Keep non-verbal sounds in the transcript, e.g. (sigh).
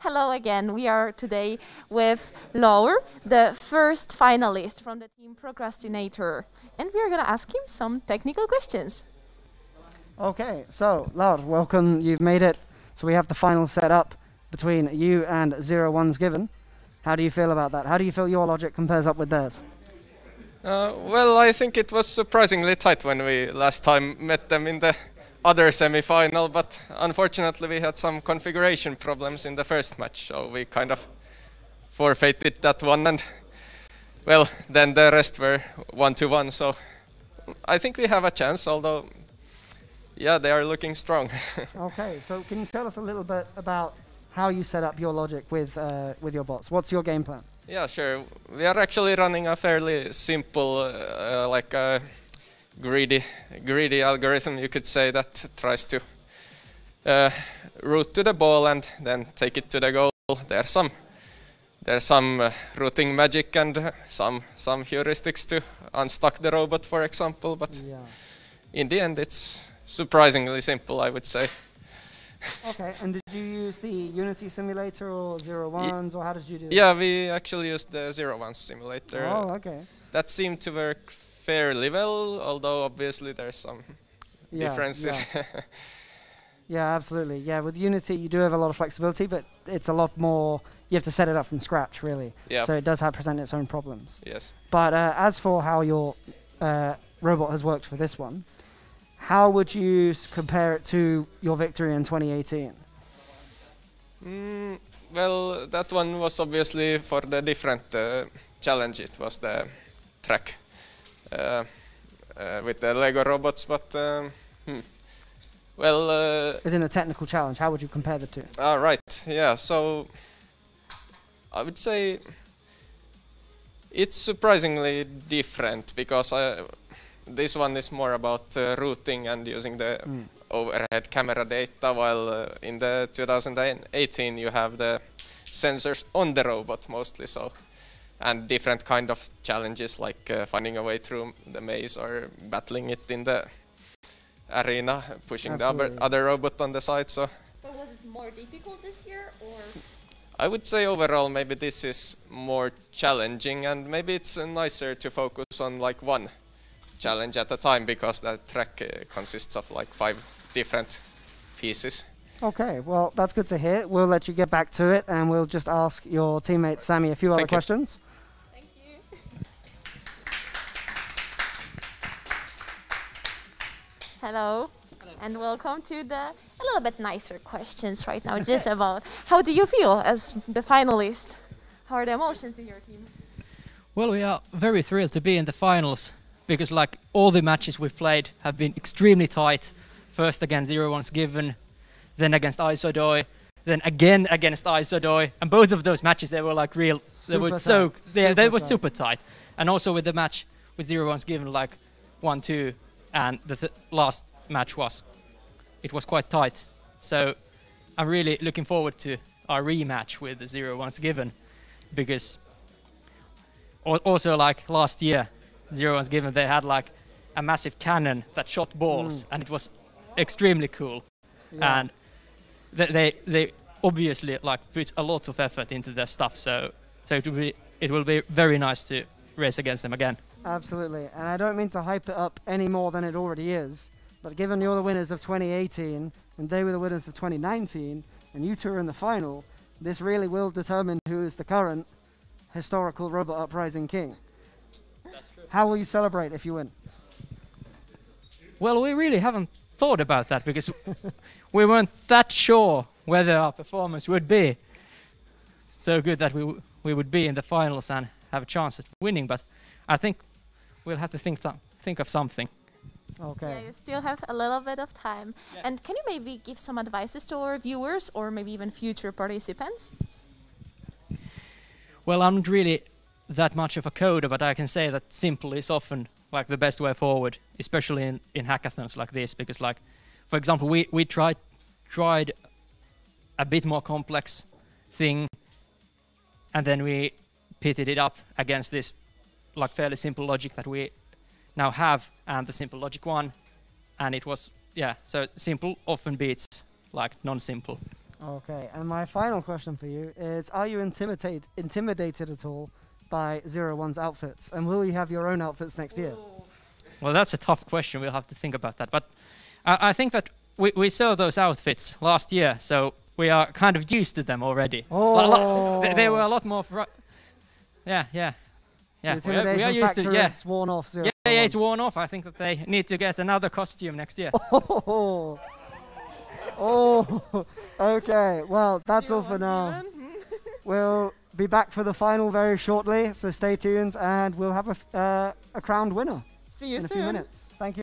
Hello again. We are today with Laur, the first finalist from the team Procrastinator, and we are going to ask him some technical questions. Okay, so Laur, welcome. You've made it. So we have the final set up between you and Zero One's Given. How do you feel about that? How do you feel your logic compares up with theirs? Uh, well, I think it was surprisingly tight when we last time met them in the other semi-final, but unfortunately we had some configuration problems in the first match, so we kind of forfeited that one, and well, then the rest were one to one. So I think we have a chance, although yeah, they are looking strong. (laughs) okay, so can you tell us a little bit about how you set up your logic with uh, with your bots? What's your game plan? Yeah, sure. We are actually running a fairly simple, uh, like a greedy, greedy algorithm, you could say, that tries to uh, route to the ball and then take it to the goal. There's some, there's some uh, routing magic and uh, some some heuristics to unstuck the robot, for example. But yeah. in the end, it's surprisingly simple, I would say. okay, and did you use the Unity simulator or zero ones, or how did you do? Yeah, we actually used the zero ones simulator. Oh, okay. That seemed to work fairly level, although obviously there's some yeah, differences. Yeah. (laughs) yeah, absolutely. Yeah, with Unity you do have a lot of flexibility, but it's a lot more. You have to set it up from scratch, really. Yeah. So it does have present its own problems. Yes. But uh, as for how your uh, robot has worked for this one, how would you compare it to your victory in 2018? Mm, well, that one was obviously for the different uh, challenge. It was the track with the Lego robots, but um, hmm. well. Uh, As in a technical challenge, how would you compare the two? Ah, right. Yeah. So I would say it's surprisingly different because I, this one is more about uh, routing and using the mm. overhead camera data, while uh, in the 2018 you have the sensors on the robot mostly. So and different kind of challenges like uh, finding a way through the maze or battling it in the arena, pushing Absolutely. the other, other robot on the side. So. But was it more difficult this year, or? I would say overall maybe this is more challenging, and maybe it's uh, nicer to focus on like one challenge at a time because that track uh, consists of like five different pieces. Okay, well that's good to hear. We'll let you get back to it, and we'll just ask your teammate Sammy a few Thank other you. questions. Hello. Hello. And welcome to the a little bit nicer questions right now, just (laughs) about how do you feel as the finalist? How are the emotions in your team? Well, we are very thrilled to be in the finals because, like, all the matches we've played have been extremely tight. First against Zero One's Given, then against Isodoi, then again against Isodoi, and both of those matches they were like real. Super they were tight. so they, they were super tight, and also with the match with Zero One's Given, like one two and the th last match was it was quite tight. So I'm really looking forward to our rematch with the zero ones given, because also like last year, zero ones given they had like a massive cannon that shot balls, mm. and it was extremely cool, yeah. and they, they they obviously like put a lot of effort into their stuff. So so it will be it will be very nice to race against them again. Absolutely. And I don't mean to hype it up any more than it already is, but given you're the winners of 2018 and they were the winners of 2019 and you two are in the final, this really will determine who is the current historical Robot Uprising king. How will you celebrate if you win? Well, we really haven't thought about that because (laughs) we weren't that sure whether our performance would be so good that we we would be in the finals and have a chance at winning. But I think we'll have to think, th think of something. Okay. Yeah, you still have a little bit of time. Yeah. And can you maybe give some advices to our viewers or maybe even future participants? Well, I'm not really that much of a coder, but I can say that simple is often like the best way forward, especially in, in hackathons like this, because like, for example, we, we tried, tried a bit more complex thing, and then we pitted it up against this like fairly simple logic that we now have and the simple logic one and it was yeah so simple often beats like non-simple Okay, and my final question for you is: Are you intimidate, intimidated at all by Zero One's outfits, and will you have your own outfits next year? Well, that's a tough question. We'll have to think about that. But I, I think that we, we saw those outfits last year, so we are kind of used to them already. Oh, (laughs) they, they were a lot more. Yeah, yeah, yeah. the We are, we are intimidation used to. factor Yeah, is worn off. Zero yeah, yeah. One. It's worn off. I think that they need to get another costume next year. (laughs) Oh, oh, (laughs) okay. Well, that's all for now. (laughs) We'll be back for the final very shortly, so stay tuned, and we'll have a, f- uh, a crowned winner See you in a soon. few minutes. Thank you.